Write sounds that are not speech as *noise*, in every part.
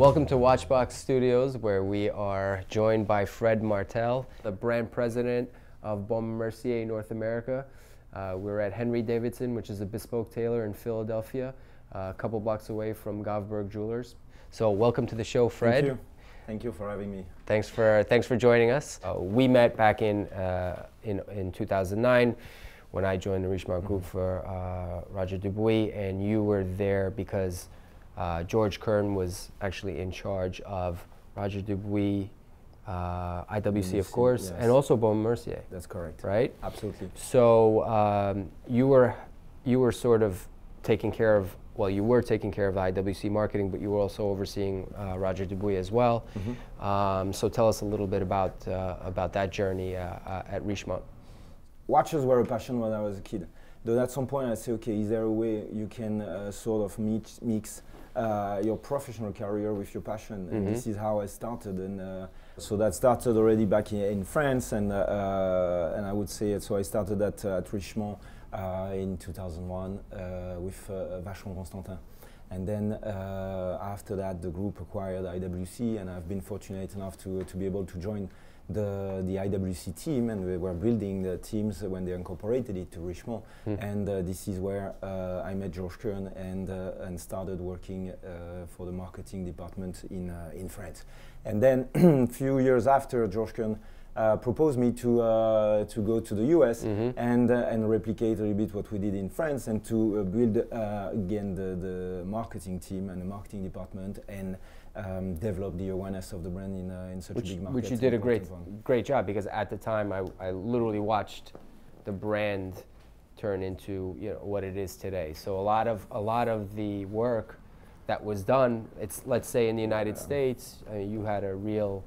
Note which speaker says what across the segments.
Speaker 1: Welcome to Watchbox Studios, where we are joined by Fred Martel, the brand president of Baume Mercier North America. Uh, we're at Henry Davidsen, which is a bespoke tailor in Philadelphia, uh, a couple blocks away from Govberg Jewelers. So, welcome to the show, Fred.
Speaker 2: Thank you. Thank you for having me.
Speaker 1: Thanks for thanks for joining us. Uh, we met back in uh, in in 2009 when I joined the Richemont Group for uh, Roger Dubuis, and you were there because uh, Georges Kern was actually in charge of Roger Dubuis, uh, IWC, of course,
Speaker 2: yes.
Speaker 1: and also Baume Mercier,
Speaker 2: That's correct.
Speaker 1: right?
Speaker 2: Absolutely.
Speaker 1: So um, you were you were sort of taking care of well, you were taking care of the IWC marketing, but you were also overseeing uh, Roger Dubuis as well. Um, so tell us a little bit about uh, about that journey uh, uh, at Richemont.
Speaker 2: Watches were a passion when I was a kid. Though at some point I say, okay, is there a way you can uh, sort of mix, mix uh, your professional career with your passion? And this is how I started. And uh, so that started already back in, in France. And, uh, uh, and I would say, so I started at, uh, at Richemont uh, in 2001 uh, with uh, Vacheron Constantin. And then uh, after that, the group acquired IWC, and I've been fortunate enough to, to be able to join the, the IWC team, and we were building the teams when they incorporated it to Richemont. And uh, this is where uh, I met Georges Kern and, uh, and started working uh, for the marketing department in, uh, in France. And then a *clears throat* few years after, Georges Kern uh, proposed me to, uh, to go to the US and, uh, and replicate a little bit what we did in France and to uh, build uh, again the, the marketing team and the marketing department and um, develop the awareness of the brand in, uh, in such
Speaker 1: Which,
Speaker 2: a big market.
Speaker 1: which you did a great
Speaker 2: one.
Speaker 1: great job because at the time I, I literally watched the brand turn into you know what it is today. So a lot of a lot of the work that was done, it's let's say in the United States, uh, you had a real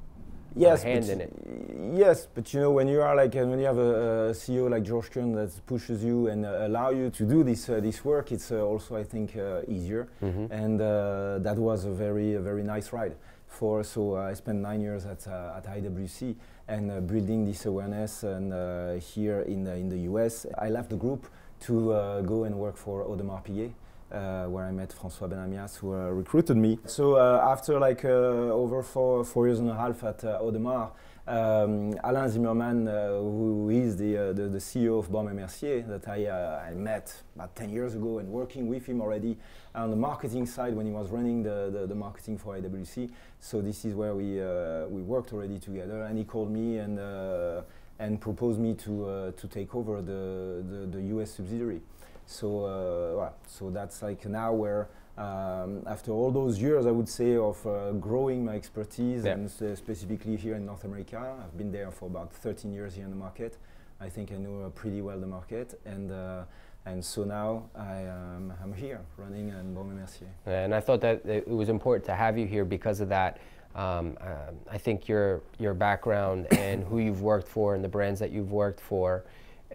Speaker 2: yes,
Speaker 1: hand
Speaker 2: but,
Speaker 1: in it.
Speaker 2: Yes, but you know when you are like uh, when you have a, a CEO like Georges Kern that pushes you and uh, allow you to do this uh, this work, it's uh, also I think uh, easier, and uh, that was a very a very nice ride. For so uh, I spent nine years at uh, at IWC and uh, building this awareness and uh, here in the, in the US. I left the group to uh, go and work for Audemars Piguet uh, where I met François Benamias, who uh, recruited me. So uh, after like uh, over four, four years and a half at uh, Audemars, um, Alain Zimmermann, who is the, the, the CEO of Baume & Mercier, that I, I met about 10 years ago and working with him already on the marketing side when he was running the, the, the marketing for IWC. So this is where we, we worked already together and he called me and, and proposed me to, to take over the, the, the US subsidiary. So, uh, well, so that's like now where, um, after all those years, I would say, of uh, growing my expertise,
Speaker 1: Yeah.
Speaker 2: and s- specifically here in North America, I've been there for about 13 years here in the market. I think I know uh, pretty well the market, and uh, and so now I um, I'm here running in Baume & Mercier.
Speaker 1: And I thought that it was important to have you here because of that. Um, um, I think your your background and who you've worked for and the brands that you've worked for.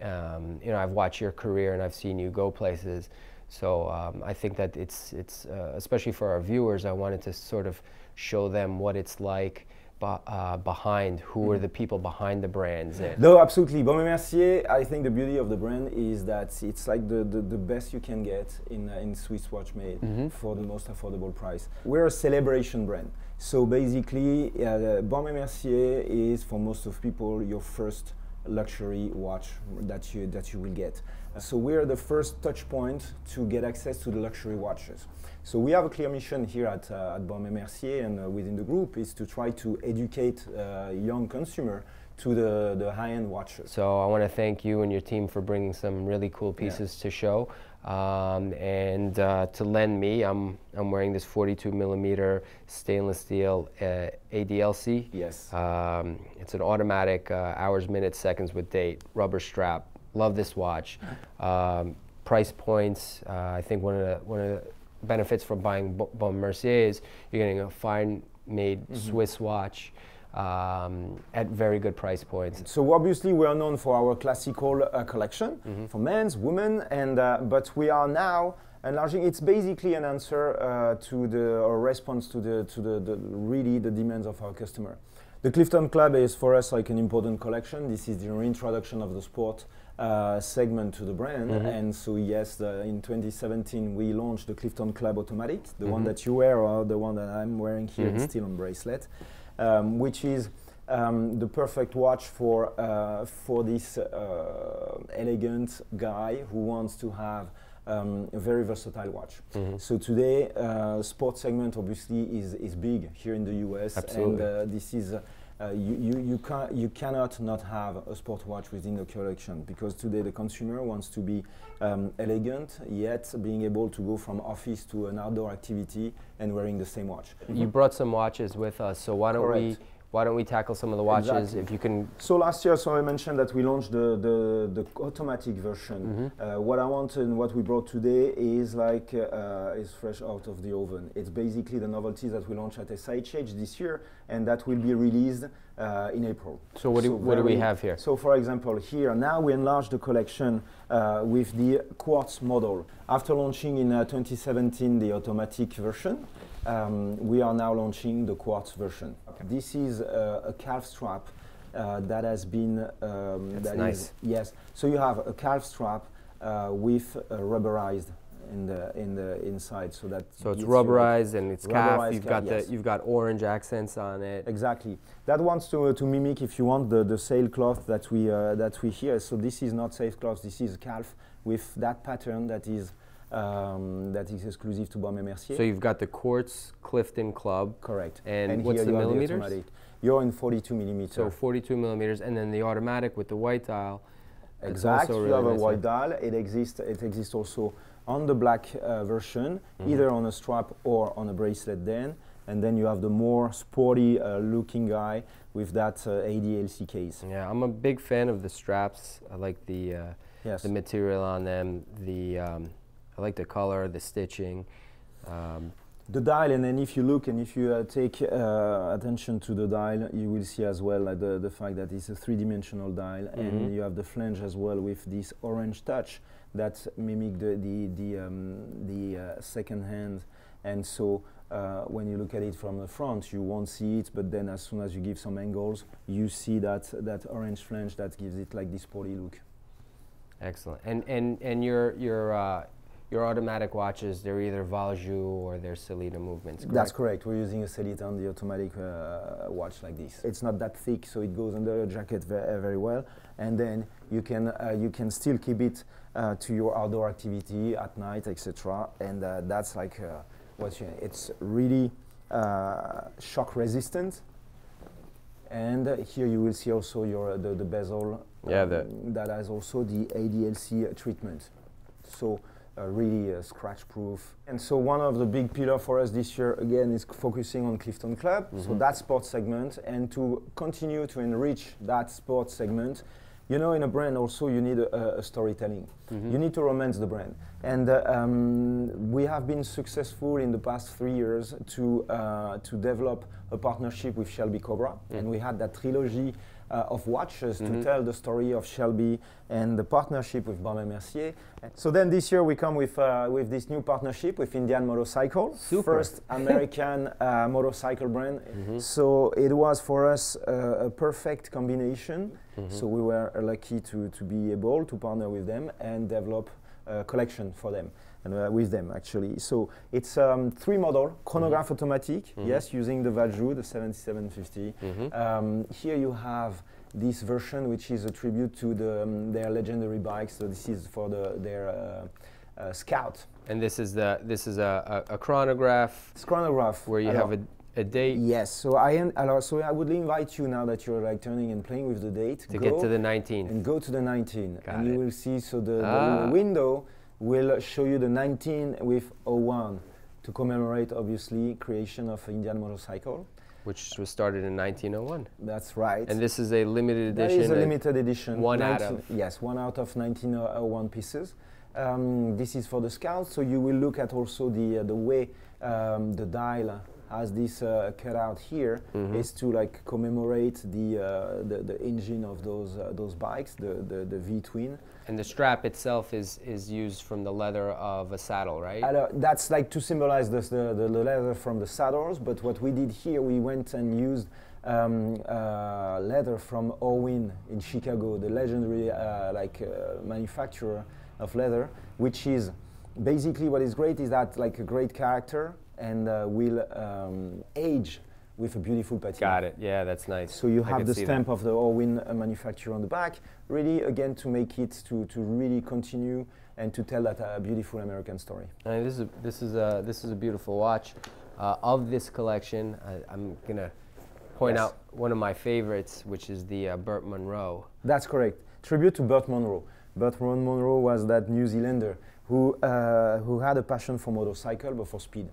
Speaker 1: Um, you know, I've watched your career and I've seen you go places. So um, I think that it's it's uh, especially for our viewers. I wanted to sort of show them what it's like uh, behind who are the people behind the brands. And,
Speaker 2: No, absolutely. Baume & Mercier, I think the beauty of the brand is that it's like the, the, the best you can get in, uh, in Swiss watch made for the most affordable price. We're a celebration brand. So basically, uh, Baume & Mercier is for most of people your first luxury watch that you, that you will get. So we're the first touch point to get access to the luxury watches. So we have a clear mission here at, uh, at Baume & Mercier and uh, within the group is to try to educate uh, young consumer to the, the high-end watches.
Speaker 1: So I want to thank you and your team for bringing some really cool pieces to show. Um, and uh, to lend me, I'm, I'm wearing this 42 millimeter stainless steel uh, ADLC.
Speaker 2: Yes.
Speaker 1: Um, it's an automatic uh, hours, minutes, seconds with date, rubber strap. Love this watch. *laughs* Um, price points. Uh, I think one of the one of the benefits from buying Bo- Baume Mercier is you're getting a fine made Swiss watch um, at very good price points.
Speaker 2: So obviously we are known for our classical uh, collection for men's, women, and uh, but we are now enlarging. It's basically an answer uh, to the or response to the to the, the really the demands of our customer. The Clifton Club is for us like an important collection. This is the reintroduction of the sport uh, segment to the brand. Mm-hmm. And so, yes, the, in 2017, we launched the Clifton Club Automatic, the mm-hmm. one that you wear or the one that I'm wearing here, mm-hmm. still on bracelet, um, which is um, the perfect watch for, uh, for this uh, elegant guy who wants to have um, a very versatile watch. Mm-hmm. So today, uh, sports segment obviously is, is big here in the US,
Speaker 1: Absolutely.
Speaker 2: and uh, this is uh, you, you, you, can, you cannot not have a sport watch within the collection because today the consumer wants to be um, elegant yet being able to go from office to an outdoor activity and wearing the same watch.
Speaker 1: You brought some watches with us, so why don't Correct. we why don't we tackle some of the watches exactly. if you can
Speaker 2: so last year so i mentioned that we launched the the, the automatic version mm-hmm. uh, what i want and what we brought today is like uh, is fresh out of the oven it's basically the novelty that we launched at SIHH this year and that will be released uh, in april
Speaker 1: so what do, so what do we have here
Speaker 2: so for example here now we enlarge the collection uh, with the quartz model after launching in uh, 2017 the automatic version um, we are now launching the quartz version. Okay. This is uh, a calf strap uh, that has been.
Speaker 1: Um, That's that nice. Is,
Speaker 2: yes. So you have a calf strap uh, with rubberized in the in the inside, so that.
Speaker 1: So it's rubberized and it's calf. You've got yes. the you've got orange accents on it.
Speaker 2: Exactly. That wants to to mimic, if you want, the the sailcloth that we uh, that we hear. So this is not sailcloth. This is calf with that pattern that is um, that is exclusive to Baume Mercier.
Speaker 1: So you've got the Quartz Clifton Club.
Speaker 2: Correct.
Speaker 1: And, and what's the millimeters?
Speaker 2: The You're in 42 millimeters.
Speaker 1: So 42 millimeters, and then the automatic with the white dial.
Speaker 2: Exactly. You really have a white dial. It exists. It exists also on the black uh, version, mm-hmm. either on a strap or on a bracelet. Then, and then you have the more sporty uh, looking guy with that uh, ADLC case.
Speaker 1: Yeah, I'm a big fan of the straps. I like the uh, yes. the material on them. The um, I like the color, the stitching. Um,
Speaker 2: the dial, and then if you look and if you uh, take uh, attention to the dial, you will see as well uh, the, the fact that it's a three-dimensional dial, mm-hmm. and you have the flange as well with this orange touch that mimic the the the, um, the uh, second hand, and so. Uh, when you look at it from the front, you won't see it, but then as soon as you give some angles, you see that that orange flange that gives it like this sporty look.
Speaker 1: Excellent. And and and your your uh, your automatic watches, they're either Valjoux or they're Sellita movements, correct?
Speaker 2: That's correct. We're using a Sellita on the automatic uh, watch like this. It's not that thick, so it goes under your jacket very, uh, very well. And then you can, uh, you can still keep it uh, to your outdoor activity at night, etc. And uh, that's like uh, what's your, it's really shock resistant. And here you will see also your the, the bezel
Speaker 1: yeah, um,
Speaker 2: that has also the ADLC treatment. So really uh, scratch proof. And so one of the big pillar for us this year again is focusing on Clifton Club, mm-hmm. so that sports segment, and to continue to enrich that sports segment. You know, in a brand also you need a, a storytelling. Mm-hmm. You need to romance the brand, and uh, um, we have been successful in the past three years to uh, to develop a partnership with Shelby Cobra, mm-hmm. and we had that trilogy uh, of watches mm-hmm. to tell the story of Shelby and the partnership with Baume Mercier. So then this year we come with uh, with this new partnership with Indian Motorcycle,
Speaker 1: Super.
Speaker 2: first American uh, motorcycle brand. Mm-hmm. So it was for us a perfect combination. Mm-hmm. So we were lucky to to be able to partner with them and develop a collection for them and uh, with them actually. So it's um, three model chronograph mm-hmm. automatic, mm-hmm. yes, using the Valjoux, the 7750. Mm-hmm. Um, here you have this version, which is a tribute to the, um, their legendary bikes. So this is for the, their uh, uh, Scout.
Speaker 1: And this is the this is a, a, a chronograph.
Speaker 2: It's chronograph
Speaker 1: where you have a a date?
Speaker 2: Yes. So I so I would invite you now that you're like turning and playing with the date
Speaker 1: to get to the 19.
Speaker 2: And go to the 19, Got and it. you will see. So the, ah. the window will show you the 19 with 01 to commemorate, obviously, creation of Indian motorcycle.
Speaker 1: Which was started in 1901.
Speaker 2: That's right.
Speaker 1: And this is a limited edition.
Speaker 2: That is a limited edition.
Speaker 1: One 19, out of.
Speaker 2: Yes, one out of 1901 pieces. Um, this is for the scouts, so you will look at also the uh, the way um, the dial has this uh, cutout here mm-hmm. is to like commemorate the, uh, the, the engine of those uh, those bikes, the the, the V twin.
Speaker 1: And the strap itself is is used from the leather of a saddle, right?
Speaker 2: that's like to symbolize this, the, the the leather from the saddles. But what we did here, we went and used um, uh, leather from Horween in Chicago, the legendary uh, like uh, manufacturer of leather, which is basically what is great is that like a great character and uh, will um, age with a beautiful patina.
Speaker 1: Got it. Yeah, that's nice.
Speaker 2: So you have the stamp
Speaker 1: that.
Speaker 2: of the Horween uh, manufacturer on the back, really again to make it to, to really continue and to tell that uh, beautiful American story.
Speaker 1: I mean, this is a, this is a this is a beautiful watch. Uh, of this collection, I, I'm gonna point
Speaker 2: Yes.
Speaker 1: out one of my favorites, which is the uh, Burt Munro.
Speaker 2: That's correct. Tribute to Burt Munro. Burt Mon- Munro was that New Zealander who, uh, who had a passion for motorcycle but for speed.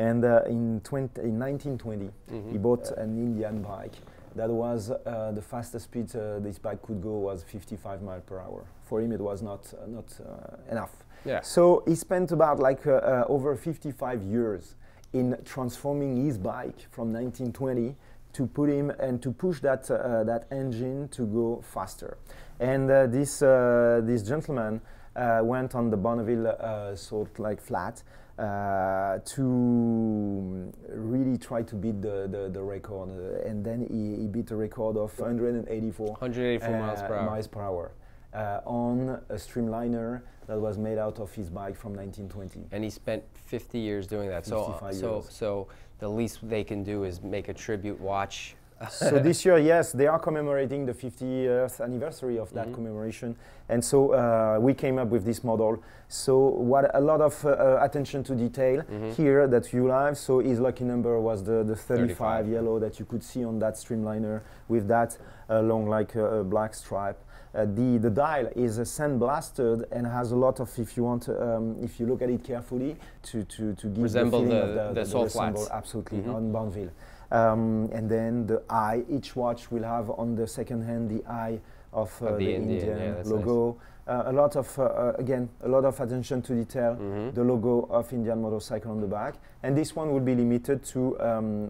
Speaker 2: And uh, in, 20, in 1920, he bought an Indian bike that was uh, the fastest speed uh, this bike could go was 55 miles per hour. For him, it was not, uh, not uh, enough.
Speaker 1: Yeah.
Speaker 2: So he spent about like uh, over 55 years in transforming his bike from 1920 to put him and to push that uh, that engine to go faster. And uh, this uh, this gentleman uh, went on the Bonneville uh, sort like flat uh, to really try to beat the the, the record, uh, and then he, he beat the record of 184
Speaker 1: 184 miles per
Speaker 2: uh,
Speaker 1: hour.
Speaker 2: miles per hour uh, on a streamliner that was made out of his bike from 1920.
Speaker 1: and he spent 50 years doing that. So,
Speaker 2: 55
Speaker 1: so,
Speaker 2: years.
Speaker 1: so the least they can do is make a tribute watch. *laughs*
Speaker 2: so this year, yes, they are commemorating the 50th anniversary of that
Speaker 1: Mhm.
Speaker 2: commemoration, and so uh, we came up with this model. So what a lot of uh, uh, attention to detail
Speaker 1: Mhm.
Speaker 2: here that you have. So his lucky number was the, the 35,
Speaker 1: 35.
Speaker 2: yellow that you could see on that streamliner with that uh, long like black stripe. Uh, the the dial is uh, sandblasted and has a lot of, if you want, um, if you look at it carefully, to to to give
Speaker 1: Resemble
Speaker 2: the
Speaker 1: the-
Speaker 2: of
Speaker 1: the sole
Speaker 2: resemble,
Speaker 1: flats.
Speaker 2: absolutely
Speaker 1: Mhm.
Speaker 2: on Bonneville. Um, and then the eye, each watch will have on the second hand the eye of, uh,
Speaker 1: the
Speaker 2: the,
Speaker 1: Indian,
Speaker 2: Indian,
Speaker 1: yeah,
Speaker 2: logo. Uh, a lot of, uh, uh, again, a lot of attention to detail.
Speaker 1: Mhm.
Speaker 2: The logo of Indian Motorcycle on the back. And this one will be limited to um,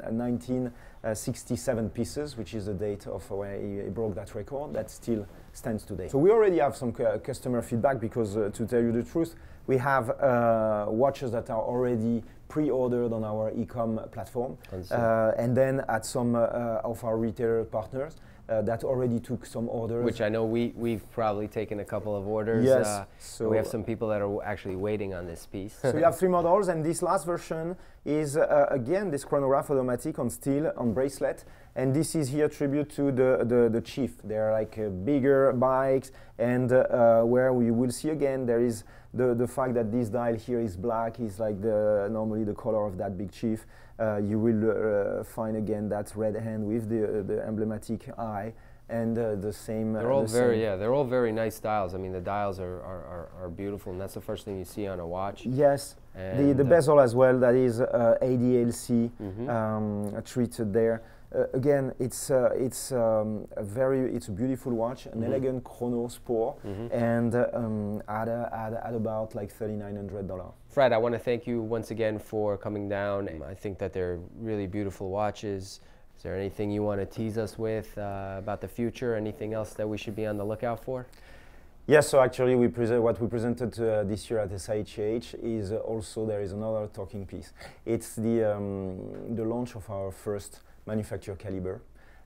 Speaker 2: 1967 pieces, which is the date of where he, he broke that record. That still stands today. So we already have some cu- customer feedback because, uh, to tell you the truth, we have uh, watches that are already pre-ordered on our e-com platform, uh, and then at some uh, of our retailer partners uh, that already took some orders.
Speaker 1: Which I know we, we've probably taken a couple of orders.
Speaker 2: yes,
Speaker 1: uh,
Speaker 2: so
Speaker 1: we have some people that are actually waiting on this piece.
Speaker 2: so we have three models, and this last version is uh, again this chronograph automatic on steel on bracelet, and this is here tribute to the the, the Chief. They're like uh, bigger bikes, and uh, uh, where we will see again there is the the fact that this dial here is black is like the normally the color of that big Chief. Uh, you will uh, find again that red hand with the the emblematic eye. And uh, the same. uh,
Speaker 1: They're all
Speaker 2: the
Speaker 1: very,
Speaker 2: same
Speaker 1: yeah, they're all very nice dials. I mean, the dials are, are, are, are beautiful, and that's the first thing you see on a watch.
Speaker 2: Yes, the,
Speaker 1: And,
Speaker 2: the
Speaker 1: uh,
Speaker 2: bezel as well, that is uh, ADLC
Speaker 1: Mhm.
Speaker 2: um, treated there. Uh, again, it's uh, it's um, a very it's a beautiful watch, an
Speaker 1: Mhm.
Speaker 2: elegant chrono sport,
Speaker 1: Mhm.
Speaker 2: and uh, um, at, a, at, at about like thirty nine hundred dollar.
Speaker 1: Fred, I want to thank you once again for coming down. I think that they're really beautiful watches. Is there anything you want to tease us with uh, about the future? Anything else that we should be on the lookout for?
Speaker 2: Yes, so actually, we present what we presented uh, this year at SIHH is uh, also there is another talking piece. It's the um, the launch of our first manufacture caliber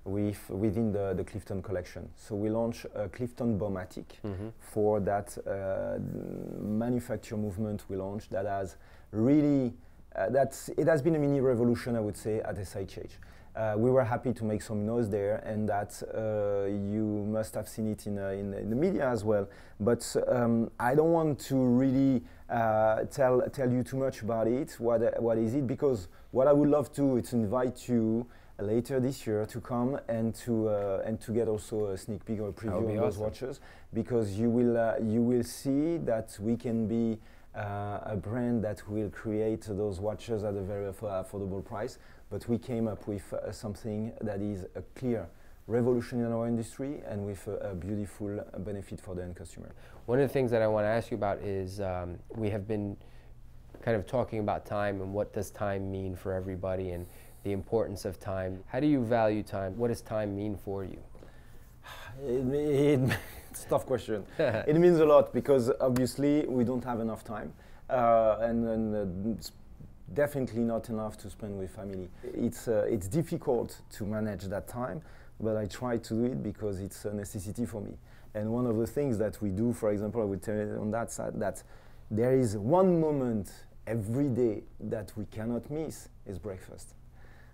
Speaker 2: with within the, the Clifton collection. So we launched a Clifton Baumatic
Speaker 1: Mm-hmm.
Speaker 2: for that uh, manufacture movement we launched that has really uh, that's it has been a mini revolution I would say at SIHH. Uh, we were happy to make some noise there, and that uh, you must have seen it in, uh, in, in the media as well. But um, I don't want to really uh, tell tell you too much about it. What uh, what is it? Because what I would love to is invite you later this year to come and to uh, and to get also a sneak peek or a preview
Speaker 1: be
Speaker 2: on those
Speaker 1: awesome.
Speaker 2: watches because you will uh, you will see that we can be uh, a brand that will create those watches at a very affordable price. But we came up with uh, something that is a clear revolution in our industry and with a, a beautiful benefit for the end consumer.
Speaker 1: One of the things that I want to ask you about is um, we have been kind of talking about time and what does time mean for everybody and the importance of time. How do you value time? What does time mean for you? *sighs*
Speaker 2: It, it, it's *laughs* a tough question. *laughs* it means a lot because obviously we don't have enough time, uh, and, and uh, definitely not enough to spend with family. It's, uh, it's difficult to manage that time, but I try to do it because it's a necessity for me. And one of the things that we do, for example, I would tell you on that side, that there is one moment every day that we cannot miss is breakfast.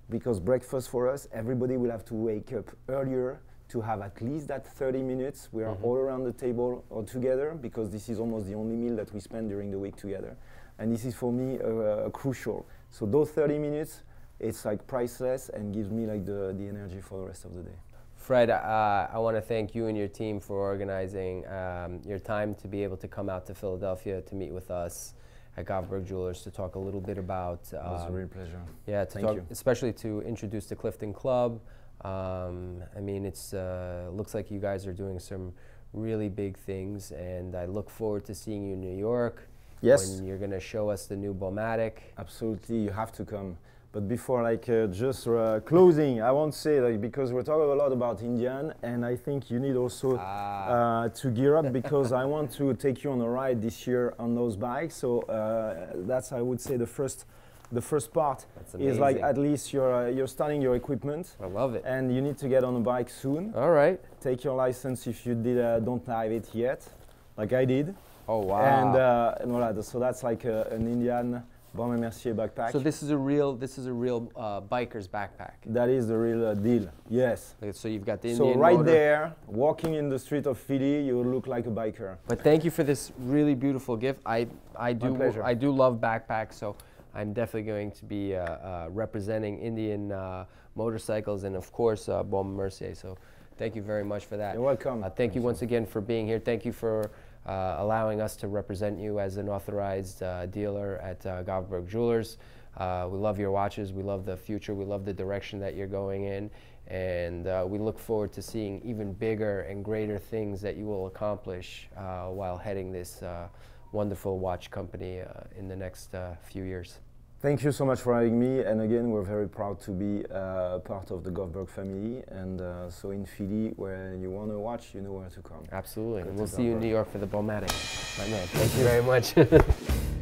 Speaker 2: Because breakfast for us, everybody will have to wake up earlier to have at least that 30 minutes. We are mm-hmm. all around the table or together because this is almost the only meal that we spend during the week together. And this is for me uh, uh, crucial. So those 30 minutes, it's like priceless and gives me like the, the energy for the rest of the day.
Speaker 1: Fred, uh, I want to thank you and your team for organizing um, your time to be able to come out to Philadelphia to meet with us at Govberg Jewelers to talk a little bit about.
Speaker 2: Um, it was a um, real pleasure.
Speaker 1: Yeah, to
Speaker 2: thank
Speaker 1: talk,
Speaker 2: you.
Speaker 1: especially to introduce the Clifton Club. Um, I mean, it's uh, looks like you guys are doing some really big things, and I look forward to seeing you in New York.
Speaker 2: Yes.
Speaker 1: When you're going to show us the new Baumatic.
Speaker 2: Absolutely, you have to come. But before, like, uh, just uh, closing, I won't say like because we're talking a lot about Indian, and I think you need also ah. uh, to gear up because I want to take you on a ride this year on those bikes. So uh, that's, I would say, the first the first part is like at least you're uh, you're starting your equipment.
Speaker 1: I love it.
Speaker 2: And you need to get on a bike soon.
Speaker 1: All right.
Speaker 2: Take your license if you did uh, don't have it yet, like I did.
Speaker 1: Oh wow.
Speaker 2: And, uh, and voilà, so that's like a, an Indian Baume Mercier backpack.
Speaker 1: So this is a real this is a real uh, biker's backpack.
Speaker 2: That is the real uh, deal. Yes.
Speaker 1: So you've got the
Speaker 2: Indian
Speaker 1: So
Speaker 2: right
Speaker 1: motor.
Speaker 2: there, walking in the street of Philly, you look like a biker.
Speaker 1: But thank you for this really beautiful gift. I I do I do love backpacks, so I'm definitely going to be uh, uh, representing Indian uh, motorcycles and of course uh, Baume Mercier. So thank you very much for that.
Speaker 2: You're welcome.
Speaker 1: Uh, thank you once again for being here. Thank you for uh, allowing us to represent you as an authorized uh, dealer at uh, Govberg Jewelers. Uh, we love your watches. We love the future. We love the direction that you're going in. And uh, we look forward to seeing even bigger and greater things that you will accomplish uh, while heading this wonderful watch company in the next few years.
Speaker 2: Thank you so much for having me. And again, we're very proud to be uh, part of the Govberg family. And uh, so in Philly, where you want to watch, you know where to come.
Speaker 1: Absolutely. and we'll see you in New York for the Baumatic. My man, *laughs* thank you very much. *laughs*